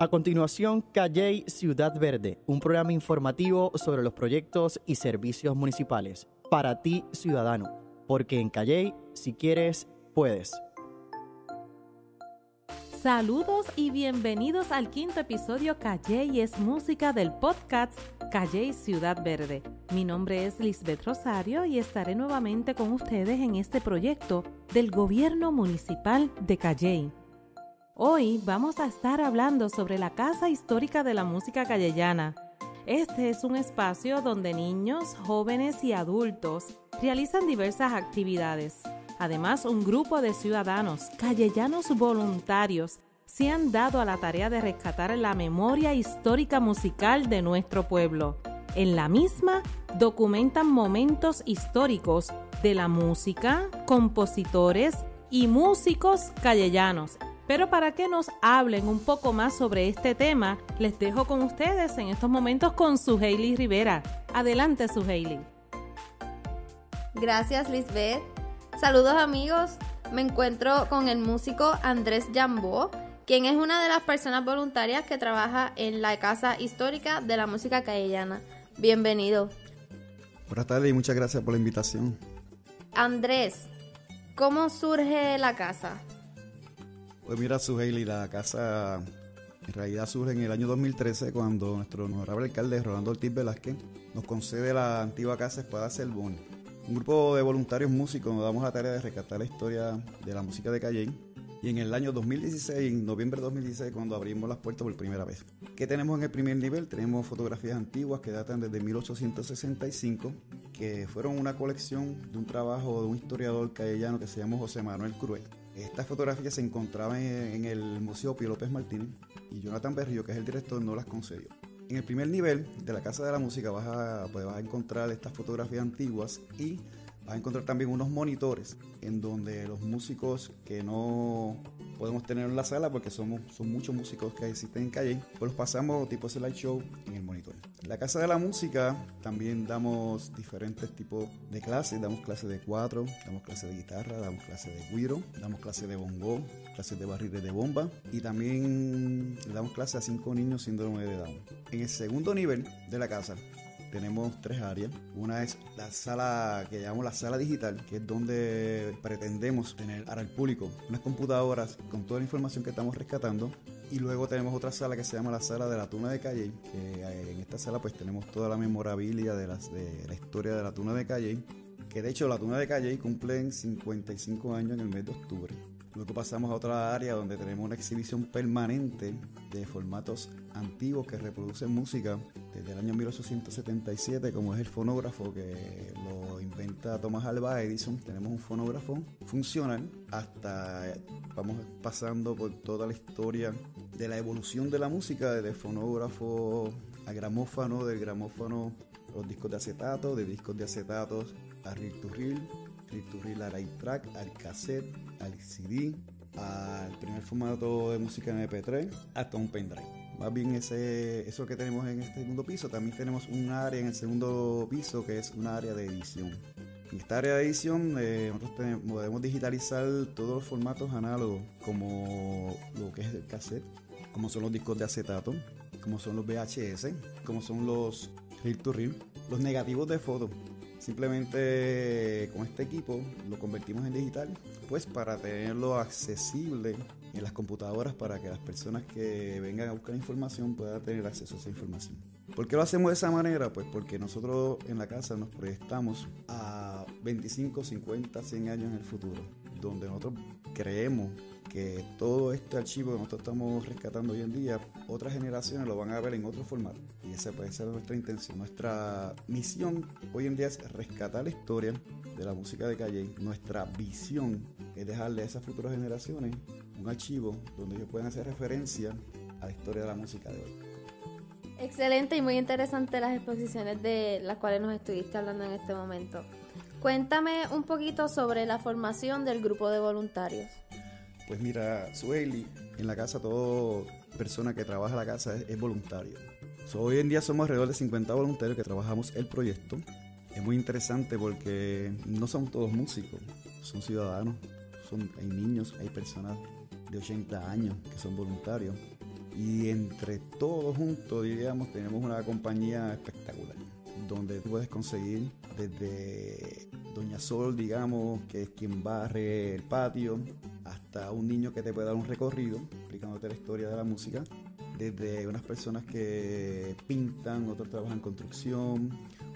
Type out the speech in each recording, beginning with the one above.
A continuación, Calley Ciudad Verde, un programa informativo sobre los proyectos y servicios municipales. Para ti, ciudadano, porque en Calley, si quieres, puedes. Saludos y bienvenidos al quinto episodio Calley es música del podcast Calley Ciudad Verde. Mi nombre es Lisbeth Rosario y estaré nuevamente con ustedes en este proyecto del Gobierno Municipal de Calley. Hoy vamos a estar hablando sobre la Casa Histórica de la Música Callellana. Este es un espacio donde niños, jóvenes y adultos realizan diversas actividades. Además, un grupo de ciudadanos, callellanos voluntarios, se han dado a la tarea de rescatar la memoria histórica musical de nuestro pueblo. En la misma documentan momentos históricos de la música, compositores y músicos callellanos pero para que nos hablen un poco más sobre este tema, les dejo con ustedes en estos momentos con su Hailey Rivera. Adelante, su Hailey. Gracias, Lisbeth. Saludos, amigos. Me encuentro con el músico Andrés Jambó, quien es una de las personas voluntarias que trabaja en la Casa Histórica de la Música Callellana. Bienvenido. Buenas tardes y muchas gracias por la invitación. Andrés, ¿cómo surge la casa? Pues mira, Suheili, la casa en realidad surge en el año 2013 cuando nuestro honorable alcalde Rolando Ortiz Velázquez nos concede la antigua casa Espada Selboni. Un grupo de voluntarios músicos nos damos la tarea de rescatar la historia de la música de Calley y en el año 2016, en noviembre de 2016, cuando abrimos las puertas por primera vez. ¿Qué tenemos en el primer nivel? Tenemos fotografías antiguas que datan desde 1865, que fueron una colección de un trabajo de un historiador callellano que se llama José Manuel Cruel. Estas fotografías se encontraban en el Museo Pío López Martínez y Jonathan Berrio, que es el director, no las concedió. En el primer nivel de la Casa de la Música vas a, pues vas a encontrar estas fotografías antiguas y vas a encontrar también unos monitores en donde los músicos que no podemos tener en la sala porque somos, son muchos músicos que existen en calle, pues los pasamos tipo slideshow en el monitor. En la Casa de la Música también damos diferentes tipos de clases, damos clases de cuatro, damos clases de guitarra, damos clases de guiro, damos clases de bongo, clases de barriles de bomba y también damos clases a cinco niños síndrome de Down. En el segundo nivel de la casa tenemos tres áreas. Una es la sala que llamamos la sala digital, que es donde pretendemos tener para el público unas computadoras con toda la información que estamos rescatando. Y luego tenemos otra sala que se llama la sala de la tuna de Calle, que eh, en esta sala pues tenemos toda la memorabilia de, de la historia de la tuna de Calle, que de hecho la tuna de Calle cumple 55 años en el mes de octubre. Luego pasamos a otra área donde tenemos una exhibición permanente de formatos antiguos que reproducen música desde el año 1877, como es el fonógrafo que lo inventa Thomas Alva Edison. Tenemos un fonógrafo funcional hasta vamos pasando por toda la historia de la evolución de la música, desde fonógrafo a gramófano, del gramófano los discos de acetato, de discos de acetatos a reel to reel, reel al track, al cassette, al CD, al primer formato de música en MP3, hasta un pendrive. Más bien ese, eso que tenemos en este segundo piso, también tenemos un área en el segundo piso que es un área de edición. En esta área de edición eh, nosotros podemos digitalizar todos los formatos análogos, como lo que es el cassette, como son los discos de acetato, como son los VHS, como son los reel to reel, los negativos de foto. Simplemente con este equipo lo convertimos en digital, pues para tenerlo accesible en las computadoras para que las personas que vengan a buscar información puedan tener acceso a esa información. ¿Por qué lo hacemos de esa manera? Pues porque nosotros en la casa nos proyectamos a 25, 50, 100 años en el futuro, donde nosotros creemos que todo este archivo que nosotros estamos rescatando hoy en día, otras generaciones lo van a ver en otro formato. Y esa puede ser nuestra intención. Nuestra misión hoy en día es rescatar la historia de la música de calle. Nuestra visión es dejarle a esas futuras generaciones un archivo donde ellos puedan hacer referencia a la historia de la música de hoy. Excelente y muy interesante las exposiciones de las cuales nos estuviste hablando en este momento. Cuéntame un poquito sobre la formación del grupo de voluntarios. Pues mira, Sueli, en la casa toda persona que trabaja en la casa es, voluntario. hoy en día somos alrededor de 50 voluntarios que trabajamos el proyecto. Es muy interesante porque no son todos músicos, son ciudadanos, son, hay niños, hay personas de 80 años que son voluntarios. Y entre todos juntos, diríamos, tenemos una compañía espectacular, donde puedes conseguir desde Doña Sol, digamos, que es quien barre el patio, hasta un niño que te puede dar un recorrido explicándote la historia de la música, desde unas personas que pintan, otros trabajan construcción,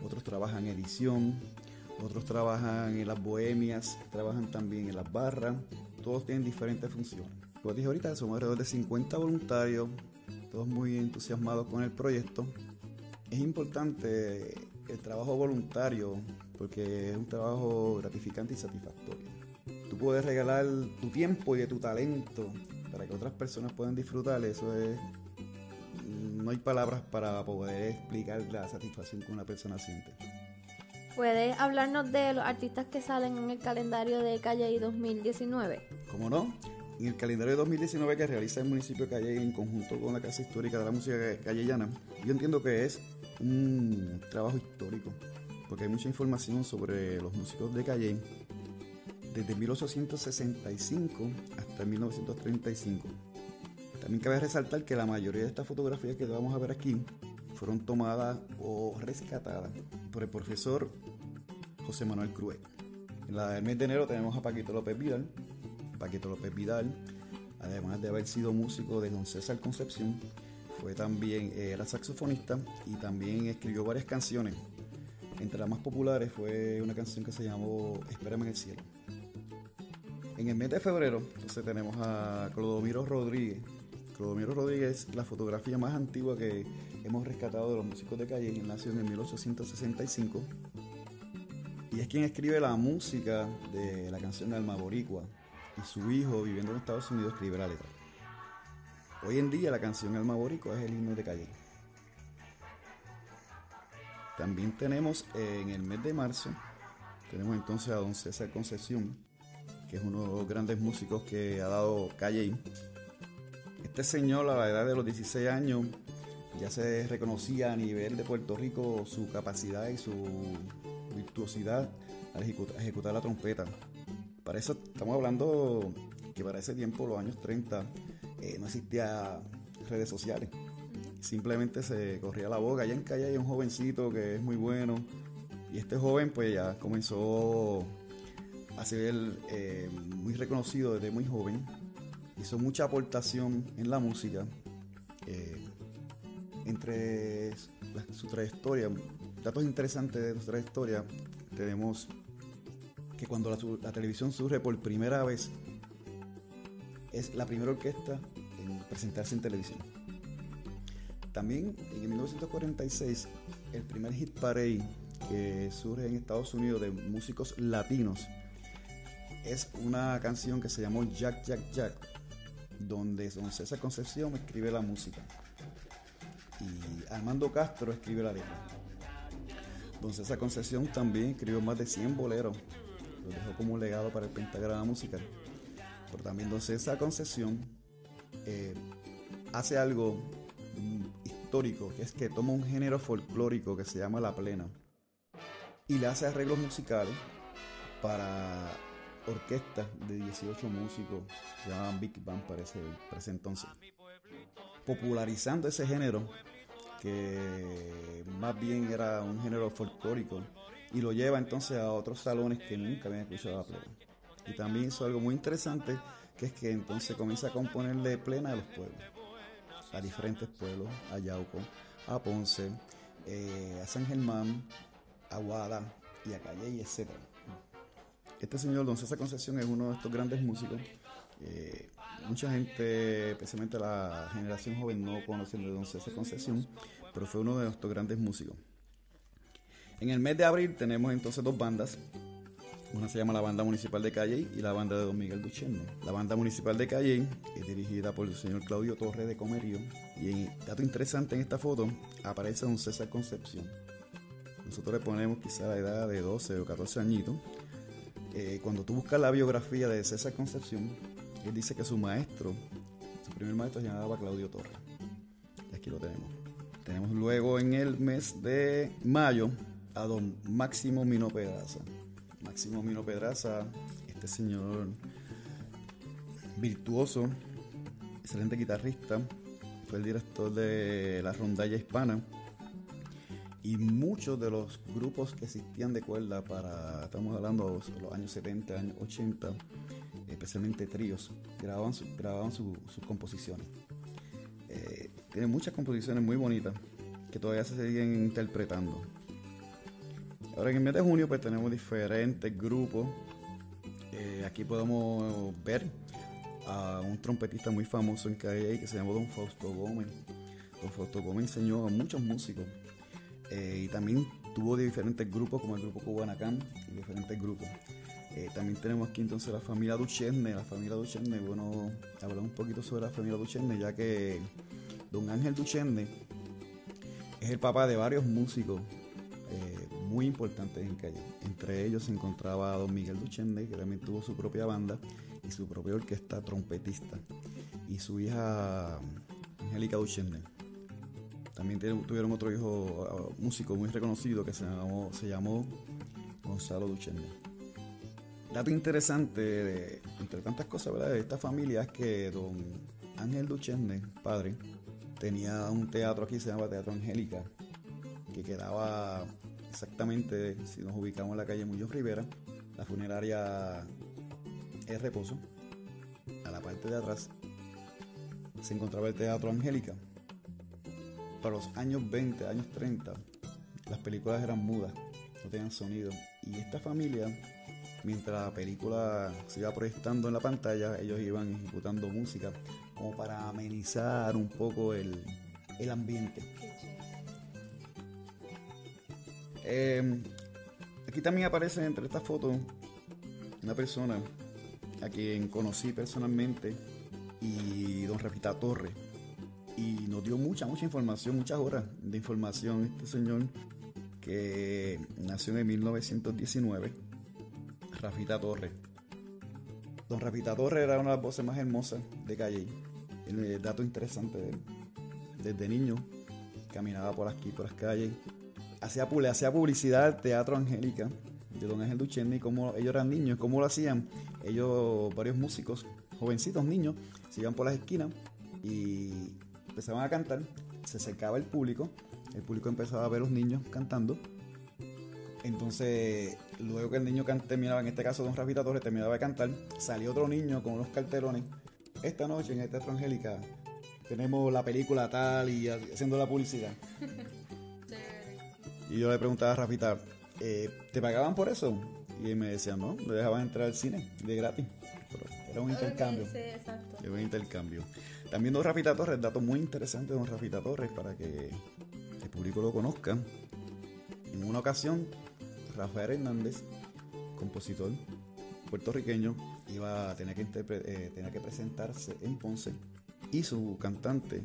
otros trabajan edición, otros trabajan en las bohemias, trabajan también en las barras, todos tienen diferentes funciones. Como dije ahorita, somos alrededor de 50 voluntarios, todos muy entusiasmados con el proyecto. Es importante el trabajo voluntario porque es un trabajo gratificante y satisfactorio. Tú puedes regalar tu tiempo y tu talento para que otras personas puedan disfrutar, eso es no hay palabras para poder explicar la satisfacción que una persona siente. ¿Puedes hablarnos de los artistas que salen en el calendario de Calle 2019? ¿Cómo no? En el calendario de 2019 que realiza el municipio de Calle en conjunto con la Casa Histórica de la Música Callellana, yo entiendo que es un trabajo histórico, porque hay mucha información sobre los músicos de Calle desde 1865 hasta 1935. También cabe resaltar que la mayoría de estas fotografías que vamos a ver aquí fueron tomadas o rescatadas por el profesor José Manuel Cruel. En la del mes de enero tenemos a Paquito López Vidal. Paquito López Vidal, además de haber sido músico de Don César Concepción, fue también, eh, era saxofonista y también escribió varias canciones. Entre las más populares fue una canción que se llamó Espérame en el cielo. En el mes de febrero entonces tenemos a Clodomiro Rodríguez. Clodomiro Rodríguez la fotografía más antigua que hemos rescatado de los músicos de calle. Él nació en 1865 y es quien escribe la música de la canción Alma Boricua y su hijo viviendo en Estados Unidos escribe la letra. Hoy en día la canción Alma Boricua es el himno de calle. También tenemos en el mes de marzo, tenemos entonces a don César Concepción, que es uno de los grandes músicos que ha dado calle. Este señor a la edad de los 16 años ya se reconocía a nivel de Puerto Rico su capacidad y su virtuosidad al ejecutar, la trompeta. Para eso estamos hablando que para ese tiempo, los años 30, eh, no existía redes sociales. Simplemente se corría la boca. Allá en calle hay un jovencito que es muy bueno. Y este joven pues ya comenzó a ser eh, muy reconocido desde muy joven. Hizo mucha aportación en la música. Eh, entre su trayectoria, datos interesantes de su trayectoria, tenemos que cuando la, televisión surge por primera vez, es la primera orquesta en presentarse en televisión. También en 1946, el primer hit parade que surge en Estados Unidos de músicos latinos es una canción que se llamó Jack Jack Jack, donde Don César Concepción escribe la música y Armando Castro escribe la letra. Don César Concesión también escribió más de 100 boleros, lo dejó como un legado para el pentagrama musical. Pero también Don César Concesión eh, hace algo que es que toma un género folclórico que se llama la plena y le hace arreglos musicales para orquestas de 18 músicos, se llamaban Big Band para para ese entonces popularizando ese género que más bien era un género folclórico y lo lleva entonces a otros salones que nunca habían escuchado a plena. Y también hizo algo muy interesante que es que entonces comienza a componerle plena a los pueblos, a diferentes pueblos, a Yauco, a Ponce, eh, a San Germán, a Guada y a Calle etc. Este señor Don César Concepción es uno de estos grandes músicos. Eh, mucha gente, especialmente la generación joven, no conoce de Don César Concesión, pero fue uno de nuestros grandes músicos. En el mes de abril tenemos entonces dos bandas. Una se llama la Banda Municipal de Calle y la banda de Don Miguel Duchenne. La Banda Municipal de Calle es dirigida por el señor Claudio Torre de Comerío. Y dato interesante en esta foto, aparece Don César Concepción. Nosotros le ponemos quizá la edad de 12 o 14 añitos. Eh, cuando tú buscas la biografía de César Concepción, él dice que su maestro, su primer maestro se llamaba Claudio Torres. Y aquí lo tenemos. Tenemos luego en el mes de mayo a don Máximo Mino Pedraza. Máximo Mino Pedraza, este señor virtuoso, excelente guitarrista, fue el director de la rondalla hispana y muchos de los grupos que existían de cuerda para, estamos hablando de los años 70, años 80, especialmente tríos, grababan, sus composiciones. Eh, tiene muchas composiciones muy bonitas que todavía se siguen interpretando. Ahora en el mes de junio pues tenemos diferentes grupos. Eh, aquí podemos ver a un trompetista muy famoso en Calle que se llama Don Fausto Gómez. Don Fausto Gómez enseñó a muchos músicos eh, y también tuvo diferentes grupos como el grupo Cubanacán y diferentes grupos. Eh, también tenemos aquí entonces la familia Duchenne. La familia Duchenne, bueno, hablar un poquito sobre la familia Duchenne, ya que don Ángel Duchenne es el papá de varios músicos muy importantes en Calle. Entre ellos se encontraba don Miguel Duchenne, que también tuvo su propia banda y su propia orquesta trompetista. Y su hija Angélica Duchenne. También tuvieron otro hijo ah, músico muy reconocido que se llamó, Gonzalo Duchenne. Dato interesante, de, entre tantas cosas, de esta familia es que don Ángel Duchenne, padre, tenía un teatro aquí, se llama Teatro Angélica, que quedaba exactamente, si nos ubicamos en la calle Muñoz Rivera, la funeraria es Reposo, a la parte de atrás se encontraba el Teatro Angélica para los años 20, años 30, las películas eran mudas, no tenían sonido. Y esta familia, mientras la película se iba proyectando en la pantalla, ellos iban ejecutando música como para amenizar un poco el, ambiente. Em, aquí también aparece entre estas fotos una persona a quien conocí personalmente y don Rafita Torres y nos dio mucha, mucha información, muchas horas de información. Este señor que nació en 1919, Rafita Torres. Don Rafita Torres era una de las voces más hermosas de Calle. El dato interesante de él. Desde niño caminaba por aquí, por las calles. Hacía, hacía publicidad al Teatro Angélica de Don Ángel Duchenne y como ellos eran niños, cómo lo hacían. Ellos, varios músicos, jovencitos niños, se iban por las esquinas y empezaban a cantar, se secaba el público, el público empezaba a ver a los niños cantando. Entonces, luego que el niño terminaba, en este caso Don Rafita terminaba de cantar, salió otro niño con unos cartelones. Esta noche en el Teatro Angélica tenemos la película tal y haciendo la publicidad. Y yo le preguntaba a Rafita, eh, ¿te pagaban por eso? Y él me decía, no, le dejaban entrar al cine de gratis. era un intercambio. Sí, exacto. Era un intercambio. También don Rafita Torres, dato muy interesante de don Rafita Torres para que el público lo conozca. En una ocasión, Rafael Hernández, compositor puertorriqueño, iba a tener que, eh, que presentarse en Ponce y su cantante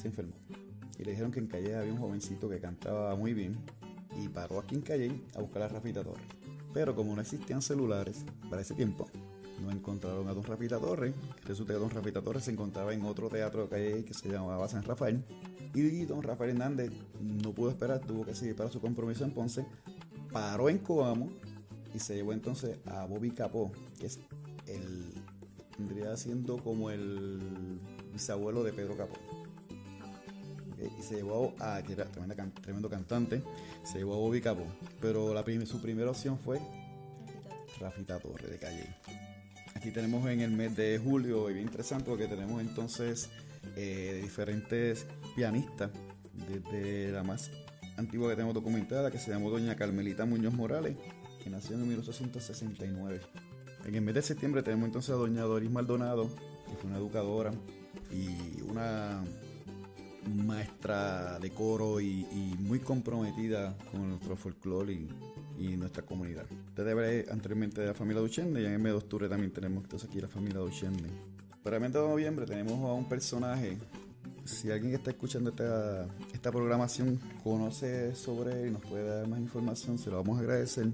se enfermó. Y le dijeron que en Calle había un jovencito que cantaba muy bien y paró aquí en Calle a buscar a Rafita Torres. Pero como no existían celulares para ese tiempo, no encontraron a don Rafita Torres. Resulta que don Rafita Torres se encontraba en otro teatro que hay que se llamaba San Rafael. Y don Rafael Hernández no pudo esperar, tuvo que seguir para su compromiso en Ponce. Paró en Coamo y se llevó entonces a Bobby Capó, que es el. vendría siendo como el bisabuelo de Pedro Capó. Y se llevó a, era tremendo cantante, se llevó a Bobby Capó. Pero la su primera opción fue Rafita Torres de Calle. Aquí tenemos en el mes de julio, y bien interesante porque tenemos entonces eh, diferentes pianistas, desde la más antigua que tenemos documentada, que se llamó Doña Carmelita Muñoz Morales, que nació en 1869. En el mes de septiembre tenemos entonces a Doña Doris Maldonado, que fue una educadora y una maestra de coro y, muy comprometida con nuestro folclore y, nuestra comunidad. Ustedes ver anteriormente de la familia Duchenne y en el mes de octubre también tenemos entonces aquí la familia Duchenne. Para el mes de noviembre tenemos a un personaje. Si alguien que está escuchando esta, esta programación conoce sobre él y nos puede dar más información, se lo vamos a agradecer.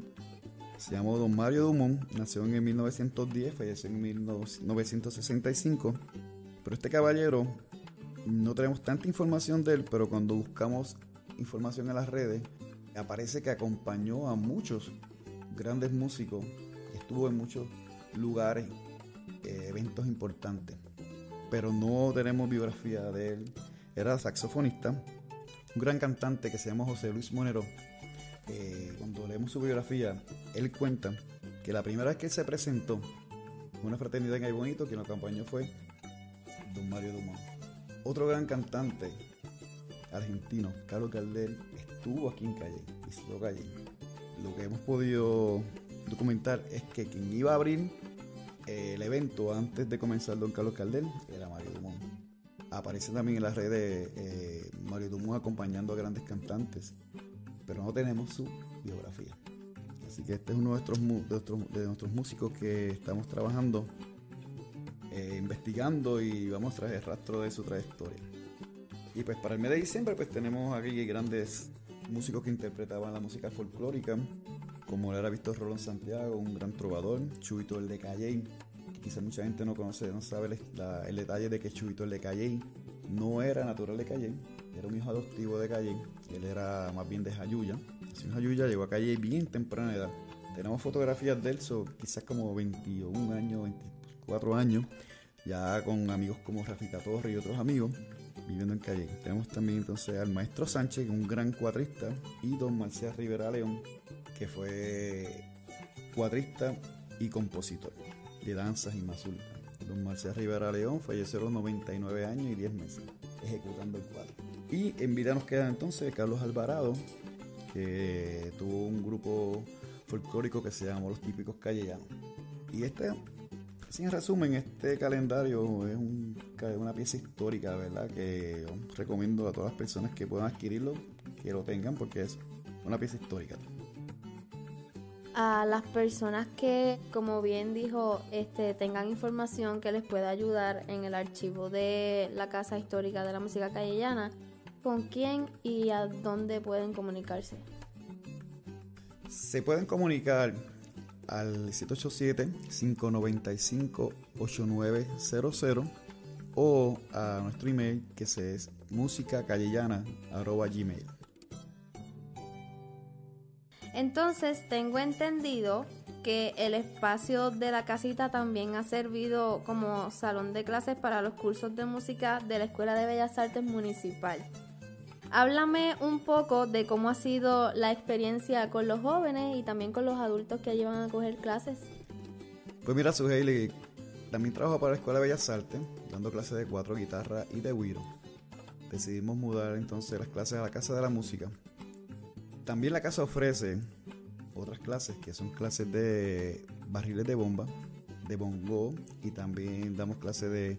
Se llamó Don Mario Dumont, nació en 1910, falleció en 1965. Pero este caballero no tenemos tanta información de él, pero cuando buscamos información en las redes, aparece que acompañó a muchos grandes músicos, estuvo en muchos lugares, eh, eventos importantes, pero no tenemos biografía de él, era saxofonista, un gran cantante que se llama José Luis Monero. Eh, cuando leemos su biografía, él cuenta que la primera vez que él se presentó en una fraternidad en Ay Bonito, quien lo acompañó fue don Mario Dumont. Otro gran cantante argentino, Carlos Gardel, estuvo aquí en Calle, visitó Calle. Lo que hemos podido documentar es que quien iba a abrir eh, el evento antes de comenzar Don Carlos Caldel era Mario Dumont. Aparece también en las redes eh, Mario Dumont acompañando a grandes cantantes, pero no tenemos su biografía. Así que este es uno de nuestros, de nuestros, músicos que estamos trabajando, eh, investigando y vamos a traer el rastro de su trayectoria. Y pues para el mes de diciembre pues tenemos aquí grandes músicos que interpretaban la música folclórica, como lo era Víctor Rolón Santiago, un gran trovador, Chubito el de Calley, que quizás mucha gente no conoce, no sabe el, detalle de que Chubito el de Calley no era natural de Calley, era un hijo adoptivo de Calley, él era más bien de Jayuya, así en Jayuya llegó a Calley bien temprana edad. Tenemos fotografías de él, quizás como 21 años, 24 años, ya con amigos como Rafita Torre y otros amigos, viviendo en Calle. Tenemos también entonces al maestro Sánchez, un gran cuatrista, y don Marcial Rivera León, que fue cuadrista y compositor de danzas y mazurca. Don Marcial Rivera León falleció a los 99 años y 10 meses ejecutando el cuadro. Y en vida nos queda entonces Carlos Alvarado, que tuvo un grupo folclórico que se llamó Los Típicos Callellanos. Y este, sin resumen, este calendario es una pieza histórica, ¿verdad? Que recomiendo a todas las personas que puedan adquirirlo, que lo tengan, porque es una pieza histórica a las personas que, como bien dijo, este, tengan información que les pueda ayudar en el archivo de la Casa Histórica de la Música Callellana, ¿con quién y a dónde pueden comunicarse? Se pueden comunicar al 787-595-8900 o a nuestro email que es musicacallellana.gmail. Entonces tengo entendido que el espacio de la casita también ha servido como salón de clases para los cursos de música de la Escuela de Bellas Artes Municipal. Háblame un poco de cómo ha sido la experiencia con los jóvenes y también con los adultos que llevan a coger clases. Pues mira, Suheili, también trabajo para la Escuela de Bellas Artes, dando clases de cuatro guitarras y de güiro. Decidimos mudar entonces las clases a la Casa de la Música también la casa ofrece otras clases que son clases de barriles de bomba, de bongo y también damos clases de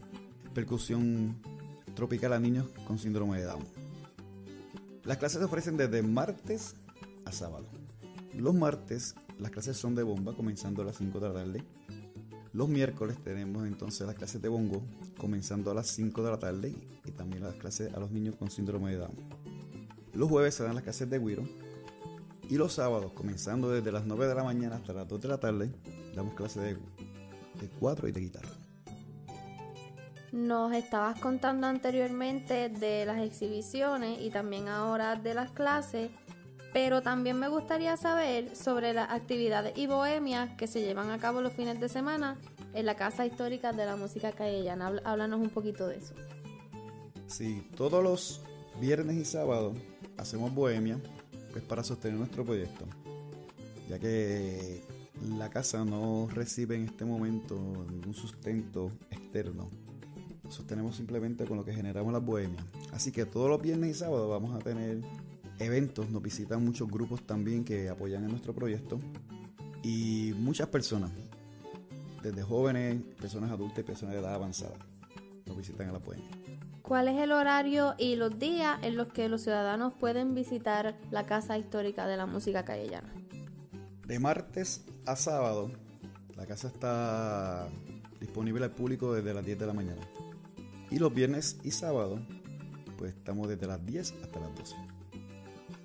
percusión tropical a niños con síndrome de Down. Las clases se ofrecen desde martes a sábado. Los martes las clases son de bomba comenzando a las 5 de la tarde. Los miércoles tenemos entonces las clases de bongo comenzando a las 5 de la tarde y también las clases a los niños con síndrome de Down. Los jueves se dan las clases de guiro y los sábados, comenzando desde las 9 de la mañana hasta las 2 de la tarde, damos clases de, de 4 y de guitarra. Nos estabas contando anteriormente de las exhibiciones y también ahora de las clases, pero también me gustaría saber sobre las actividades y bohemias que se llevan a cabo los fines de semana en la Casa Histórica de la Música Callellana. Háblanos un poquito de eso. Sí, todos los viernes y sábados hacemos bohemia es para sostener nuestro proyecto, ya que la casa no recibe en este momento ningún sustento externo. Sostenemos simplemente con lo que generamos las bohemias. Así que todos los viernes y sábados vamos a tener eventos, nos visitan muchos grupos también que apoyan en nuestro proyecto y muchas personas, desde jóvenes, personas adultas y personas de edad avanzada, nos visitan a la bohemia. ¿Cuál es el horario y los días en los que los ciudadanos pueden visitar la Casa Histórica de la Música Callellana? De martes a sábado, la casa está disponible al público desde las 10 de la mañana. Y los viernes y sábados, pues estamos desde las 10 hasta las 12.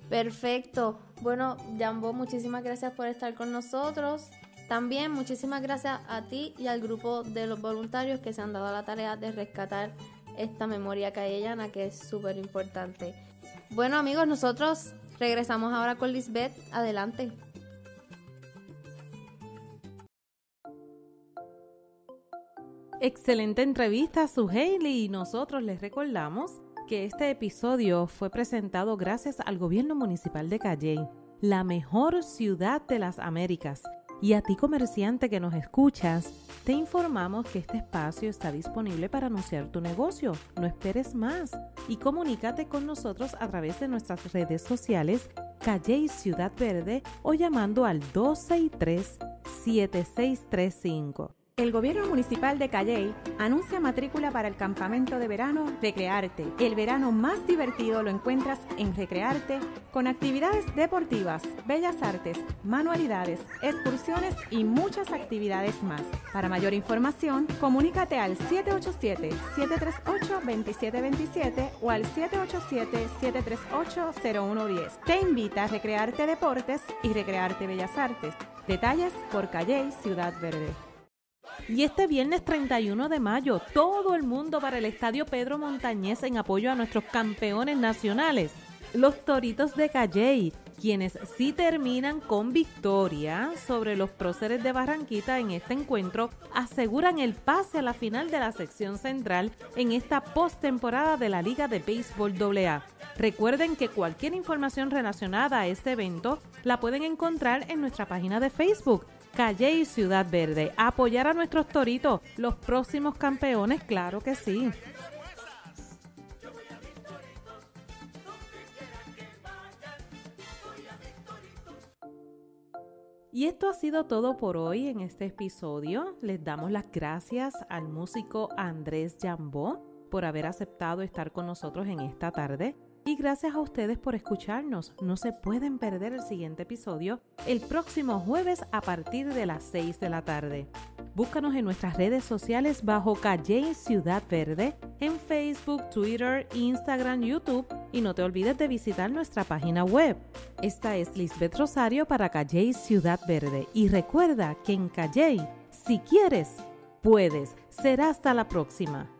Perfecto. Bueno, Jambo, muchísimas gracias por estar con nosotros. También muchísimas gracias a ti y al grupo de los voluntarios que se han dado la tarea de rescatar esta memoria callellana que es súper importante. Bueno amigos, nosotros regresamos ahora con Lisbeth. Adelante. Excelente entrevista, su Hailey, y nosotros les recordamos que este episodio fue presentado gracias al Gobierno Municipal de Calley, la mejor ciudad de las Américas. Y a ti comerciante que nos escuchas, te informamos que este espacio está disponible para anunciar tu negocio. No esperes más y comunícate con nosotros a través de nuestras redes sociales Calle Ciudad Verde o llamando al 263 7635. El gobierno municipal de Calley anuncia matrícula para el campamento de verano Recrearte. El verano más divertido lo encuentras en Recrearte con actividades deportivas, bellas artes, manualidades, excursiones y muchas actividades más. Para mayor información, comunícate al 787-738-2727 o al 787-738-0110. Te invita a Recrearte Deportes y Recrearte Bellas Artes. Detalles por Calley Ciudad Verde. Y este viernes 31 de mayo, todo el mundo para el Estadio Pedro Montañez en apoyo a nuestros campeones nacionales, los Toritos de Calley, quienes sí terminan con victoria sobre los próceres de Barranquita en este encuentro, aseguran el pase a la final de la sección central en esta postemporada de la Liga de Béisbol AA. Recuerden que cualquier información relacionada a este evento la pueden encontrar en nuestra página de Facebook Calle y Ciudad Verde. Apoyar a nuestros toritos, los próximos campeones, claro que sí. Y esto ha sido todo por hoy en este episodio. Les damos las gracias al músico Andrés Jambó por haber aceptado estar con nosotros en esta tarde. Y gracias a ustedes por escucharnos. No se pueden perder el siguiente episodio el próximo jueves a partir de las 6 de la tarde. Búscanos en nuestras redes sociales bajo Calle Ciudad Verde, en Facebook, Twitter, Instagram, YouTube y no te olvides de visitar nuestra página web. Esta es Lisbeth Rosario para Calle Ciudad Verde y recuerda que en Calle, si quieres, puedes. Será hasta la próxima.